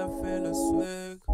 I feel a switch.